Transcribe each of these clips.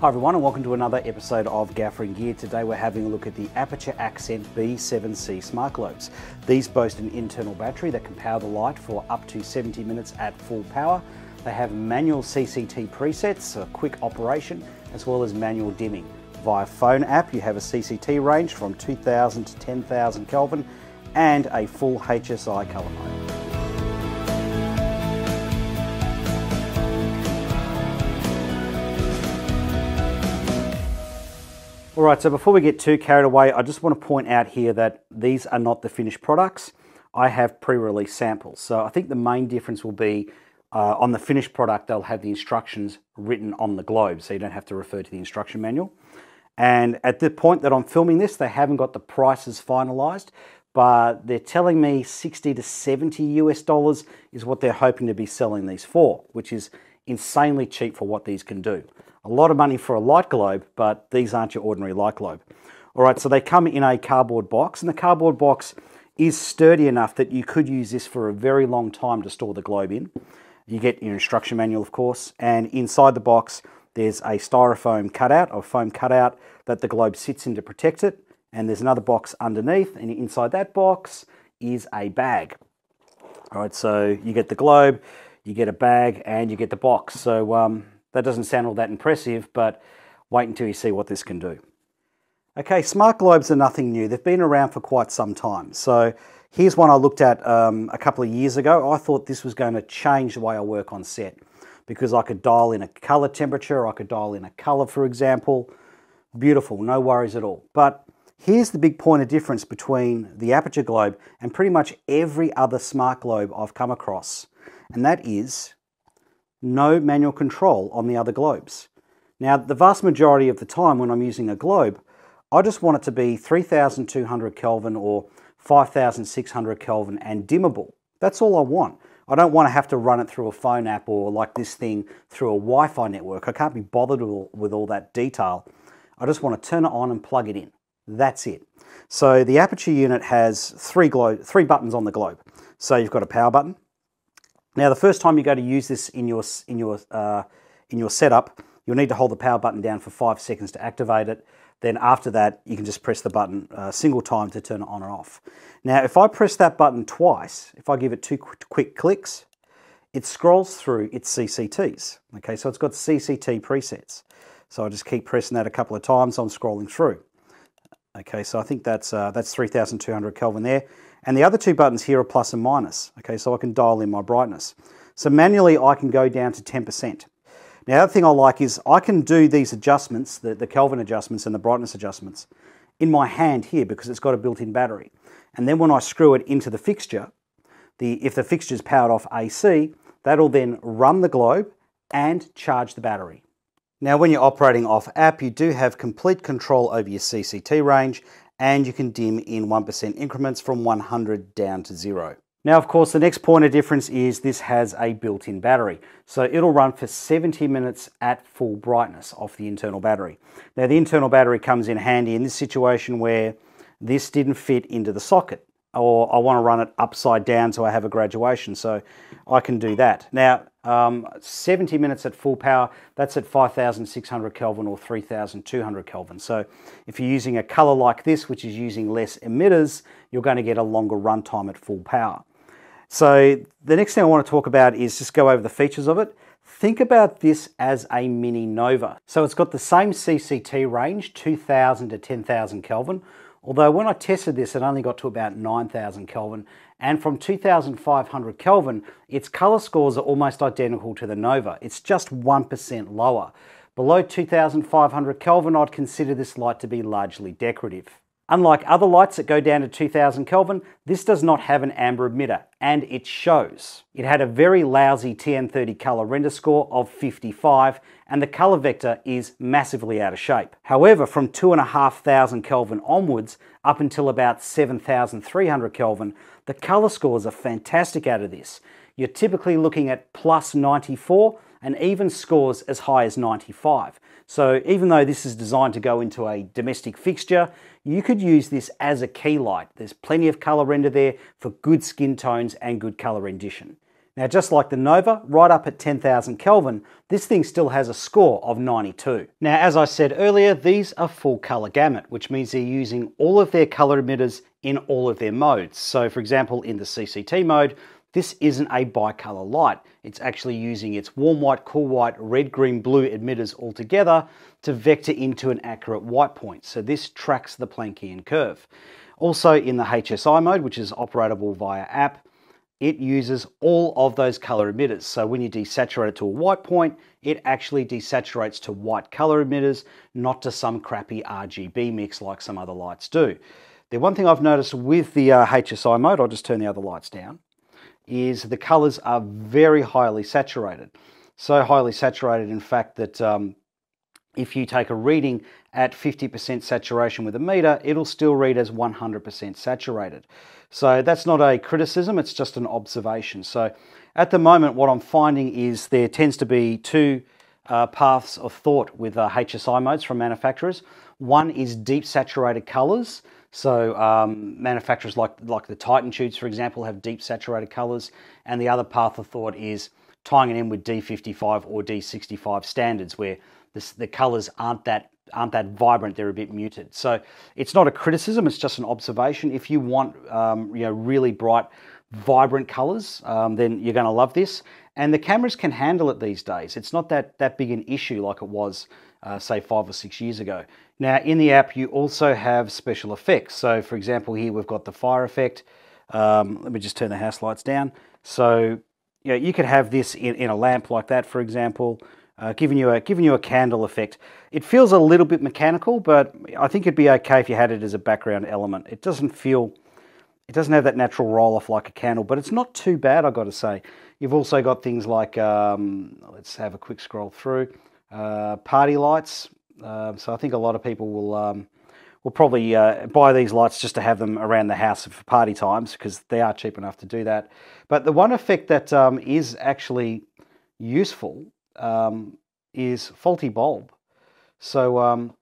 Hi everyone and welcome to another episode of Gaffer and Gear. Today we're having a look at the Aputure Accent B7C smart globes. These boast an internal battery that can power the light for up to 70 minutes at full power. They have manual CCT presets, a quick operation, as well as manual dimming. Via phone app you have a CCT range from 2000 to 10,000 Kelvin and a full HSI colour mode. All right, so before we get too carried away, I just want to point out here that these are not the finished products. I have pre-release samples. So I think the main difference will be uh, on the finished product, they'll have the instructions written on the globe, so you don't have to refer to the instruction manual. And at the point that I'm filming this, they haven't got the prices finalized, but they're telling me 60 to 70 US dollars is what they're hoping to be selling these for, which is insanely cheap for what these can do. A lot of money for a light globe, but these aren't your ordinary light globe. All right, so they come in a cardboard box, and the cardboard box is sturdy enough that you could use this for a very long time to store the globe in. You get your instruction manual, of course, and inside the box, there's a styrofoam cutout or foam cutout that the globe sits in to protect it. And there's another box underneath, and inside that box is a bag. All right, so you get the globe, you get a bag, and you get the box. So um, that doesn't sound all that impressive, but wait until you see what this can do. Okay, smart globes are nothing new. They've been around for quite some time. So here's one I looked at um, a couple of years ago. I thought this was going to change the way I work on set because I could dial in a color temperature, I could dial in a color, for example. Beautiful, no worries at all. But here's the big point of difference between the Aputure globe and pretty much every other smart globe I've come across, and that is no manual control on the other globes. Now, the vast majority of the time when I'm using a globe, I just want it to be 3200 Kelvin or 5600 Kelvin and dimmable. That's all I want. I don't want to have to run it through a phone app or like this thing through a Wi-Fi network. I can't be bothered with all that detail. I just want to turn it on and plug it in. That's it. So the Aputure unit has three, three buttons on the globe. So you've got a power button, now, the first time you go to use this in your, in your, uh, in your setup, you'll need to hold the power button down for five seconds to activate it. Then after that, you can just press the button a uh, single time to turn it on and off. Now, if I press that button twice, if I give it two quick clicks, it scrolls through its CCTs. Okay, so it's got CCT presets. So I just keep pressing that a couple of times, I'm scrolling through. Okay, so I think that's, uh, that's 3200 Kelvin there. And the other two buttons here are plus and minus. Okay, so I can dial in my brightness. So manually I can go down to 10%. Now the other thing I like is I can do these adjustments, the, the Kelvin adjustments and the brightness adjustments, in my hand here because it's got a built-in battery. And then when I screw it into the fixture, the, if the fixture is powered off AC, that'll then run the globe and charge the battery. Now when you're operating off app, you do have complete control over your CCT range and you can dim in 1% increments from 100 down to zero. Now, of course, the next point of difference is this has a built-in battery. So it'll run for 70 minutes at full brightness off the internal battery. Now, the internal battery comes in handy in this situation where this didn't fit into the socket or I want to run it upside down so I have a graduation. So I can do that. Now, um, 70 minutes at full power, that's at 5,600 Kelvin or 3,200 Kelvin. So if you're using a color like this, which is using less emitters, you're going to get a longer runtime at full power. So the next thing I want to talk about is just go over the features of it. Think about this as a mini Nova. So it's got the same CCT range, 2000 to 10,000 Kelvin, although when I tested this it only got to about 9000 Kelvin and from 2500 Kelvin, its color scores are almost identical to the Nova. It's just 1% lower. Below 2500 Kelvin, I'd consider this light to be largely decorative. Unlike other lights that go down to 2000 Kelvin, this does not have an amber emitter, and it shows. It had a very lousy TM30 color render score of 55, and the color vector is massively out of shape. However, from 2500 Kelvin onwards, up until about 7300 Kelvin, the color scores are fantastic out of this. You're typically looking at plus 94 and even scores as high as 95. So even though this is designed to go into a domestic fixture, you could use this as a key light. There's plenty of color render there for good skin tones and good color rendition. Now, just like the Nova, right up at 10,000 Kelvin, this thing still has a score of 92. Now, as I said earlier, these are full color gamut, which means they're using all of their color emitters in all of their modes. So, for example, in the CCT mode, this isn't a bicolor light. It's actually using its warm white, cool white, red, green, blue emitters all together to vector into an accurate white point. So this tracks the Planckian curve. Also in the HSI mode, which is operatable via app, it uses all of those color emitters. So when you desaturate it to a white point, it actually desaturates to white color emitters, not to some crappy RGB mix like some other lights do. The one thing I've noticed with the uh, HSI mode, I'll just turn the other lights down, is the colors are very highly saturated. So highly saturated, in fact, that um, if you take a reading at 50% saturation with a meter, it'll still read as 100% saturated. So that's not a criticism, it's just an observation. So at the moment, what I'm finding is there tends to be two uh, paths of thought with uh, HSI modes from manufacturers. One is deep saturated colors. So um, manufacturers like, like the Titan tubes, for example, have deep saturated colors. And the other path of thought is tying it in with D55 or D65 standards where the, the colors aren't that aren't that vibrant they're a bit muted. So it's not a criticism it's just an observation. If you want um, you know really bright vibrant colors um, then you're going to love this. And the cameras can handle it these days. It's not that that big an issue like it was uh, say five or six years ago now in the app you also have special effects so for example here we've got the fire effect um, let me just turn the house lights down so you, know, you could have this in, in a lamp like that for example uh, giving you a giving you a candle effect. It feels a little bit mechanical, but I think it'd be okay if you had it as a background element. It doesn't feel, it doesn't have that natural roll off like a candle, but it's not too bad, I've got to say. You've also got things like, um, let's have a quick scroll through, uh, party lights. Uh, so I think a lot of people will um, will probably uh, buy these lights just to have them around the house for party times because they are cheap enough to do that. But the one effect that um, is actually useful um, is faulty bulb. So um,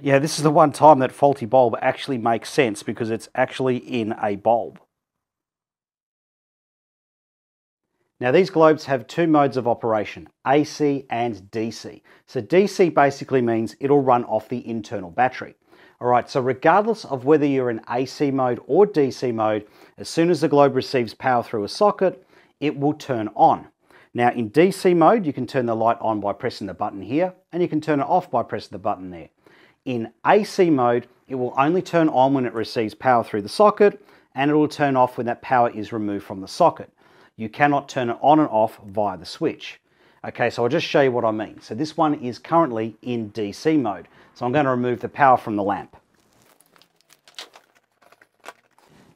yeah, this is the one time that faulty bulb actually makes sense because it's actually in a bulb. Now these globes have two modes of operation, AC and DC. So DC basically means it'll run off the internal battery. All right, so regardless of whether you're in AC mode or DC mode, as soon as the globe receives power through a socket, it will turn on. Now in DC mode, you can turn the light on by pressing the button here, and you can turn it off by pressing the button there. In AC mode, it will only turn on when it receives power through the socket, and it will turn off when that power is removed from the socket. You cannot turn it on and off via the switch. Okay, so I'll just show you what I mean. So this one is currently in DC mode. So I'm going to remove the power from the lamp.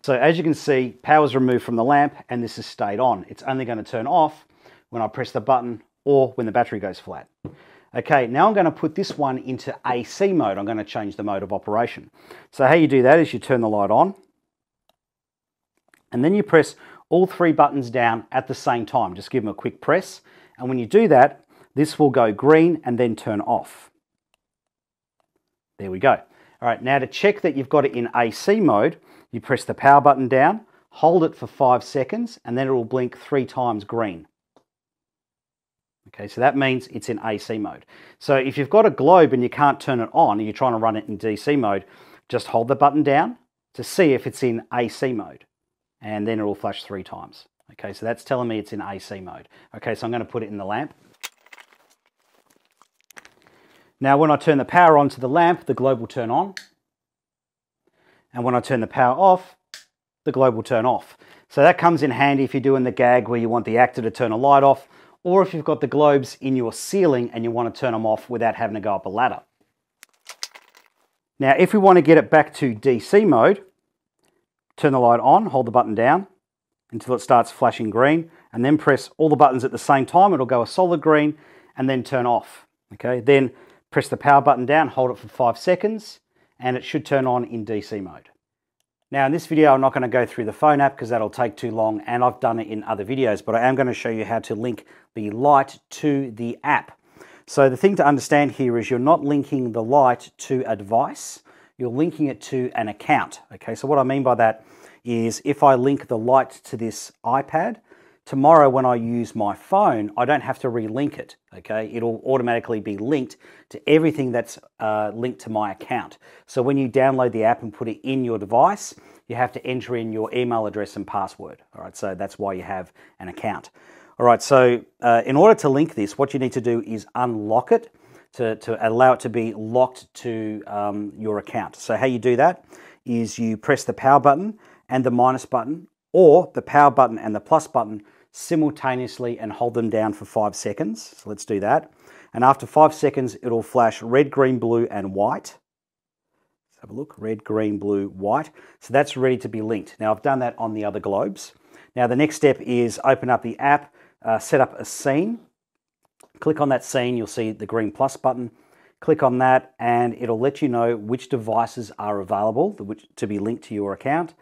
So as you can see, power is removed from the lamp and this has stayed on. It's only going to turn off when I press the button or when the battery goes flat. Okay, now I'm going to put this one into AC mode. I'm going to change the mode of operation. So how you do that is you turn the light on and then you press all three buttons down at the same time. Just give them a quick press. And when you do that, this will go green and then turn off. There we go. All right, now to check that you've got it in AC mode, you press the power button down, hold it for five seconds, and then it will blink three times green. Okay, so that means it's in AC mode. So if you've got a globe and you can't turn it on and you're trying to run it in DC mode, just hold the button down to see if it's in AC mode. And then it will flash three times. Okay, so that's telling me it's in AC mode. Okay, so I'm going to put it in the lamp. Now when I turn the power on to the lamp, the globe will turn on. And when I turn the power off, the globe will turn off. So that comes in handy if you're doing the gag where you want the actor to turn a light off or if you've got the globes in your ceiling and you want to turn them off without having to go up a ladder. Now, if we want to get it back to DC mode, turn the light on, hold the button down until it starts flashing green, and then press all the buttons at the same time. It'll go a solid green and then turn off. Okay, then press the power button down, hold it for five seconds, and it should turn on in DC mode. Now in this video, I'm not going to go through the phone app because that'll take too long and I've done it in other videos, but I am going to show you how to link the light to the app. So the thing to understand here is you're not linking the light to a device, you're linking it to an account. Okay, so what I mean by that is if I link the light to this iPad, tomorrow when I use my phone, I don't have to relink it, okay? It'll automatically be linked to everything that's uh, linked to my account. So when you download the app and put it in your device, you have to enter in your email address and password, all right? So that's why you have an account. All right, so uh, in order to link this, what you need to do is unlock it to, to allow it to be locked to um, your account. So how you do that is you press the power button and the minus button or the power button and the plus button simultaneously and hold them down for five seconds. So let's do that. And after five seconds, it'll flash red, green, blue, and white. Let's have a look, red, green, blue, white. So that's ready to be linked. Now I've done that on the other globes. Now the next step is open up the app, uh, set up a scene. Click on that scene, you'll see the green plus button. Click on that and it'll let you know which devices are available to be linked to your account.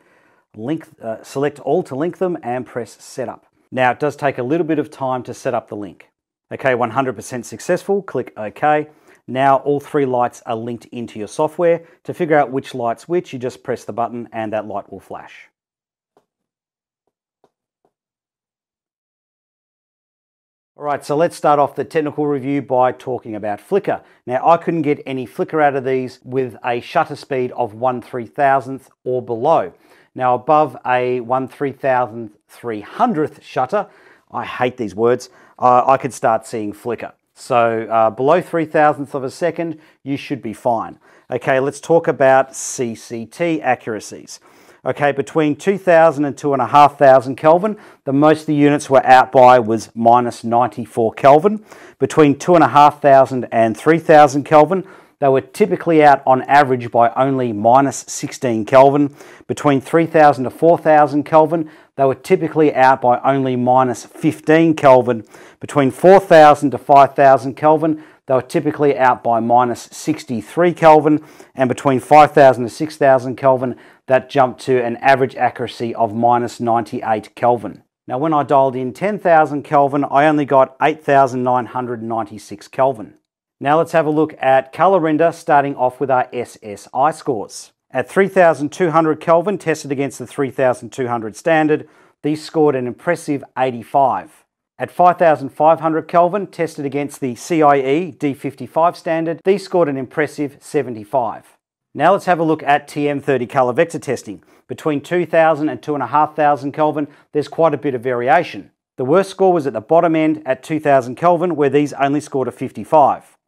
Link, uh, select all to link them and press setup. Now it does take a little bit of time to set up the link. Okay, 100% successful, click OK. Now all three lights are linked into your software. To figure out which light's which, you just press the button and that light will flash. All right, so let's start off the technical review by talking about flicker. Now, I couldn't get any flicker out of these with a shutter speed of 1 3000th or below. Now, above a 1 3300th shutter, I hate these words, uh, I could start seeing flicker. So uh, below 3000th of a second, you should be fine. Okay, let's talk about CCT accuracies. Okay, between 2000 and 2500 Kelvin, the most the units were out by was minus 94 Kelvin. Between 2500 and 3000 Kelvin, they were typically out on average by only minus 16 Kelvin. Between 3000 to 4000 Kelvin, they were typically out by only minus 15 Kelvin. Between 4000 to 5000 Kelvin, they were typically out by minus 63 Kelvin. And between 5000 to 6000 Kelvin, that jumped to an average accuracy of minus 98 Kelvin. Now when I dialed in 10,000 Kelvin, I only got 8,996 Kelvin. Now let's have a look at color render starting off with our SSI scores. At 3200 Kelvin, tested against the 3200 standard, these scored an impressive 85. At 5500 Kelvin, tested against the CIE D55 standard, these scored an impressive 75. Now let's have a look at TM30 color vector testing. Between 2000 and 2500 Kelvin, there's quite a bit of variation. The worst score was at the bottom end at 2000 Kelvin, where these only scored a 55.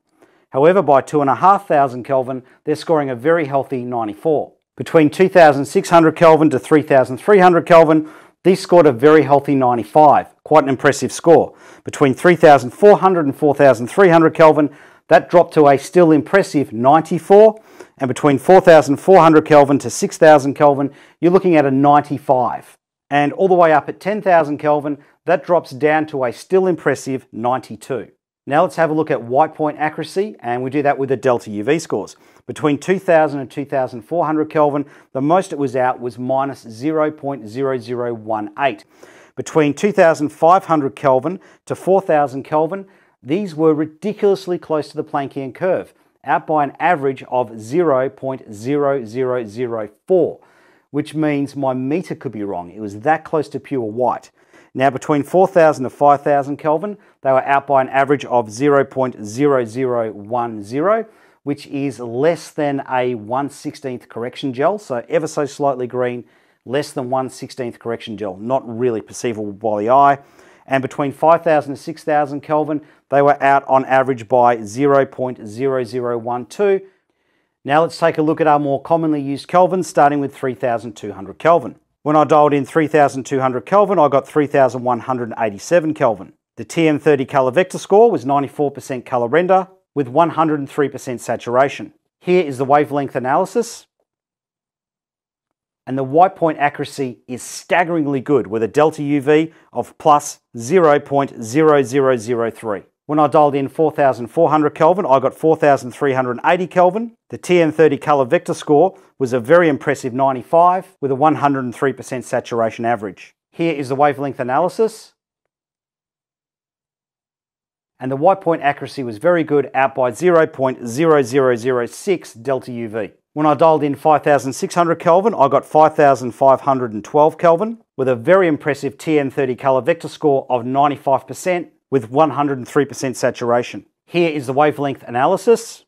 However, by 2500 Kelvin, they're scoring a very healthy 94. Between 2600 Kelvin to 3300 Kelvin, these scored a very healthy 95, quite an impressive score. Between 3400 and 4300 Kelvin, that dropped to a still impressive 94, and between 4,400 Kelvin to 6,000 Kelvin, you're looking at a 95. And all the way up at 10,000 Kelvin, that drops down to a still impressive 92. Now let's have a look at white point accuracy, and we do that with the delta UV scores. Between 2000 and 2400 Kelvin, the most it was out was minus 0.0018. Between 2500 Kelvin to 4000 Kelvin, these were ridiculously close to the Planckian curve out by an average of 0.0004, which means my meter could be wrong. It was that close to pure white. Now, between 4,000 to 5,000 Kelvin, they were out by an average of 0.0010, which is less than a 1 16th correction gel, so ever so slightly green, less than 1 16th correction gel, not really perceivable by the eye and between 5,000 and 6,000 Kelvin, they were out on average by 0.0012. Now let's take a look at our more commonly used Kelvin, starting with 3,200 Kelvin. When I dialed in 3,200 Kelvin, I got 3,187 Kelvin. The TM30 color vector score was 94% color render with 103% saturation. Here is the wavelength analysis and the white point accuracy is staggeringly good with a delta UV of plus 0.0003. When I dialed in 4400 Kelvin, I got 4380 Kelvin. The TM30 color vector score was a very impressive 95 with a 103% saturation average. Here is the wavelength analysis. And the white point accuracy was very good out by 0.0006 delta UV. When I dialed in 5600 Kelvin, I got 5512 Kelvin. with a very impressive TM30 color vector score of 95% with 103% saturation. Here is the wavelength analysis.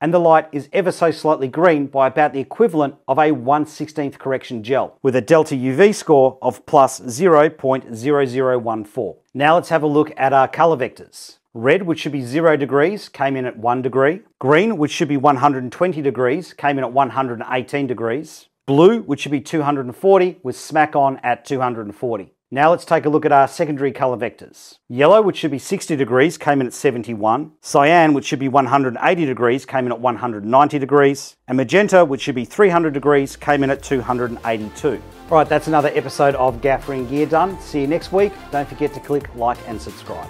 And the light is ever so slightly green by about the equivalent of a 1 16th correction gel, with a delta UV score of plus 0.0014. Now let's have a look at our color vectors. Red, which should be 0 degrees, came in at 1 degree. Green, which should be 120 degrees, came in at 118 degrees. Blue, which should be 240, was smack on at 240. Now let's take a look at our secondary colour vectors. Yellow, which should be 60 degrees, came in at 71. Cyan, which should be 180 degrees, came in at 190 degrees. And magenta, which should be 300 degrees, came in at 282. All right, that's another episode of Gaffer and Gear done. See you next week. Don't forget to click like and subscribe.